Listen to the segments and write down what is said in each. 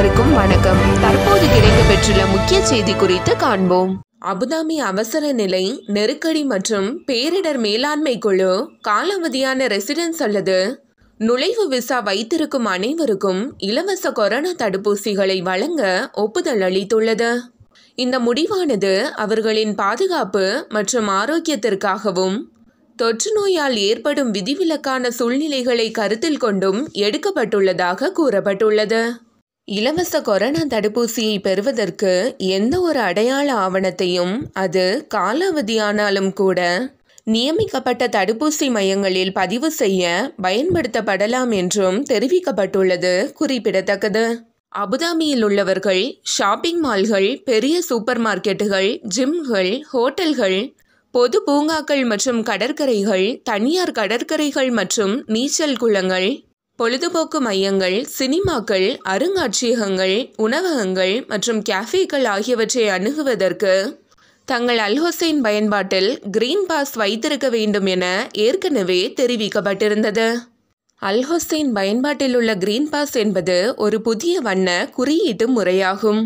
அனைவருக்கும் வணக்கம். தற்போது கிடைக்கப்பெற்றுள்ள முக்கிய செய்தி குறித்து காண்போம். அபுதாபி அவசர நிலை நெருக்கடி மற்றும் பேரிடர் மேலாண்மை குழு காலாவதியான ரெசிடென்ஸ் அல்லது நுழைவு விசா வைத்திருக்கும் அனைவருக்கும் இலவச கொரோனா தடுப்பூசிகளை வழங்க ஒப்புதல் அளித்துள்ளது. இந்த முடிவானது அவர்களின் பாதுகாப்பு மற்றும் ஆரோக்கியத்திற்காகவும் தொற்று நோயால் ஏற்படும் விதிவிலக்கான சூழ்நிலைகளை கருத்தில் கொண்டும் எடுக்கப்பட்டுள்ளதாக கூறப்பட்டுள்ளது. இலவச கொரோனா தடுப்பூசியை பெறுவதற்கு எந்த ஒரு அடையாள ஆவணத்தையும் அது காலாவதியானாலும் கூட நியமிக்கப்பட்ட தடுப்பூசி மையங்களில் பதிவு செய்ய பயன்படுத்தப்படலாம் என்றும் தெரிவிக்கப்பட்டுள்ளது குறிப்பிடத்தக்கது. அபுதாபியில் உள்ளவர்கள் ஷாப்பிங் மால்கள் பெரிய சூப்பர் மார்க்கெட்டுகள் ஜிம்கள் ஹோட்டல்கள் பொது பூங்காக்கள் மற்றும் கடற்கரைகள் தனியார் கடற்கரைகள் மற்றும் நீச்சல் குளங்கள் பொழுதுபோக்கு மையங்கள் சினிமாக்கள் அருங்காட்சியகங்கள் உணவகங்கள் மற்றும் கேஃபேக்கள் ஆகியவற்றை அணுகுவதற்கு தங்கள் அல்ஹொசைன் பயன்பாட்டில் கிரீன் பாஸ் வைத்திருக்க வேண்டும் என ஏற்கனவே தெரிவிக்கப்பட்டிருந்தது. அல்ஹொசைன் பயன்பாட்டில் உள்ள கிரீன் பாஸ் என்பது ஒரு புதிய வண்ண குறியீட்டு முறையாகும்.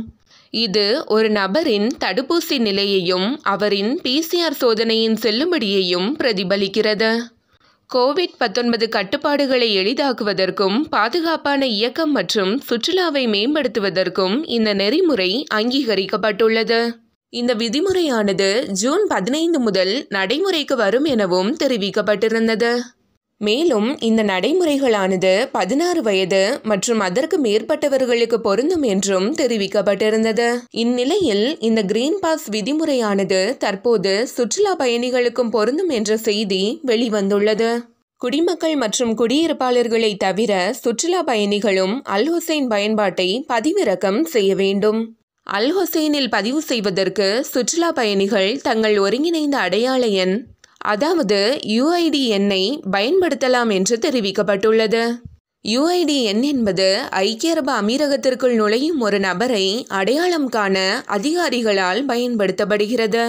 இது ஒரு நபரின் தடுப்பூசி நிலையையும் அவரின் பிசிஆர் சோதனையின் செல்லுபடியையும் பிரதிபலிக்கிறது. கோவிட் பத்தொன்பது கட்டுப்பாடுகளை எளிதாக்குவதற்கும் பாதுகாப்பான இயக்கம் மற்றும் சுற்றுலாவை மேம்படுத்துவதற்கும் இந்த நெறிமுறை அங்கீகரிக்கப்பட்டுள்ளது. இந்த விதிமுறையானது ஜூன் பதினைந்து முதல் நடைமுறைக்கு வரும் எனவும் தெரிவிக்கப்பட்டிருந்தது. மேலும் இந்த நடைமுறைகளானது பதினாறு வயது மற்றும் அதற்கு மேற்பட்டவர்களுக்கு பொருந்தும் என்றும் தெரிவிக்கப்பட்டிருந்தது. இந்நிலையில் இந்த கிரீன் பாஸ் விதிமுறையானது தற்போது சுற்றுலா பயணிகளுக்கும் பொருந்தும் என்ற செய்தி வெளிவந்துள்ளது. குடிமக்கள் மற்றும் குடியிருப்பாளர்களை தவிர சுற்றுலா பயணிகளும் அல் ஹுசைன் பயன்பாட்டை பதிவிறக்கம் செய்ய வேண்டும். அல் ஹுசைனில் பதிவு செய்வதற்கு சுற்றுலா பயணிகள் தங்கள் ஒருங்கிணைந்த அடையாள எண் அதாவது யுஐடி எண்ணை பயன்படுத்தலாம் என்று தெரிவிக்கப்பட்டுள்ளது. யுஐடி எண் என்பது ஐக்கிய அரபு அமீரகத்திற்குள் நுழையும் ஒரு நபரை அடையாளம் காண அதிகாரிகளால் பயன்படுத்தப்படுகிறது.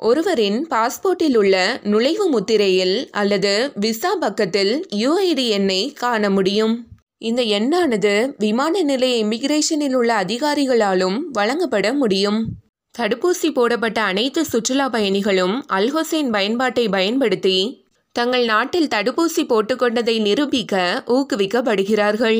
ஒருவரின் பாஸ்போர்ட்டில் உள்ள நுழைவு முத்திரையில் அல்லது விசா பக்கத்தில் யுஐடி எண்ணை காண முடியும். இந்த எண்ணானது விமான நிலைய இமிகிரேஷனில் உள்ள அதிகாரிகளாலும் வழங்கப்பட முடியும். தடுப்பூசி போடப்பட்ட அனைத்து சுற்றுலா பயணிகளும் அல்ஹொசைன் பயன்பாட்டை பயன்படுத்தி தங்கள் நாட்டில் தடுப்பூசி போட்டுக்கொண்டதை நிரூபிக்க ஊக்குவிக்கப்படுகிறார்கள்.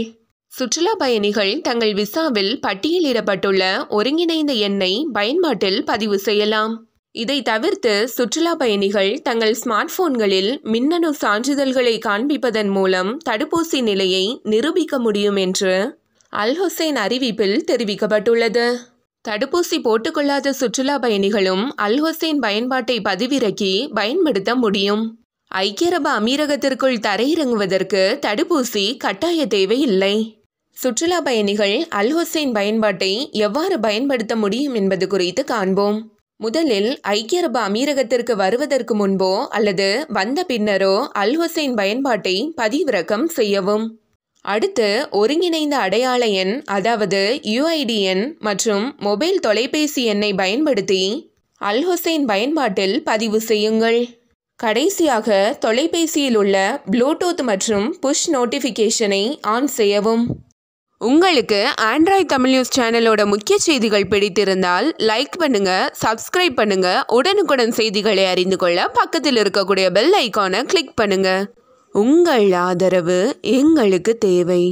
சுற்றுலா பயணிகள் தங்கள் விசாவில் பட்டியலிடப்பட்டுள்ள ஒருங்கிணைந்த எண்ணை பயன்பாட்டில் பதிவு செய்யலாம். இதை தவிர்த்து சுற்றுலா பயணிகள் தங்கள் ஸ்மார்ட் போன்களில் மின்னணு சான்றிதழ்களை காண்பிப்பதன் மூலம் தடுப்பூசி நிலையை நிரூபிக்க முடியும் என்று அல்ஹொசைன் அறிவிப்பில் தெரிவிக்கப்பட்டுள்ளது. தடுப்பூசி போட்டுக்கொள்ளாத சுற்றுலா பயணிகளும் அல்ஹொசைன் பயன்பாட்டை பதிவிறக்கி பயன்படுத்த முடியும். ஐக்கிய அரபு அமீரகத்திற்குள் தரையிறங்குவதற்கு தடுப்பூசி கட்டாய தேவை இல்லை சுற்றுலா பயணிகள் அல்ஹொசைன் பயன்பாட்டை எவ்வாறு பயன்படுத்த முடியும் என்பது குறித்து காண்போம். முதலில் ஐக்கிய அரபு அமீரகத்திற்கு வருவதற்கு முன்போ அல்லது வந்த பின்னரோ அல்ஹொசைன் பயன்பாட்டை பதிவிறக்கம் செய்யவும். அடுத்து ஒருங்கிணைந்த அடையாள எண் அதாவது யுஐடி எண் மற்றும் மொபைல் தொலைபேசி எண்ணை பயன்படுத்தி அல் ஹுசைன் பயன்பாட்டில் பதிவு செய்யுங்கள். கடைசியாக தொலைபேசியில் உள்ள ப்ளூடூத் மற்றும் புஷ் நோட்டிஃபிகேஷனை ஆன் செய்யவும். உங்களுக்கு ஆண்ட்ராய்ட் தமிழ் நியூஸ் சேனலோட முக்கிய செய்திகள் பிடித்திருந்தால் லைக் பண்ணுங்க சப்ஸ்கிரைப் பண்ணுங்க உடனுக்குடன் செய்திகளை அறிந்து கொள்ள பக்கத்தில் இருக்கக்கூடிய பெல் ஐக்கானை கிளிக் பண்ணுங்க. உங்கள் ஆதரவு எங்களுக்கு தேவை.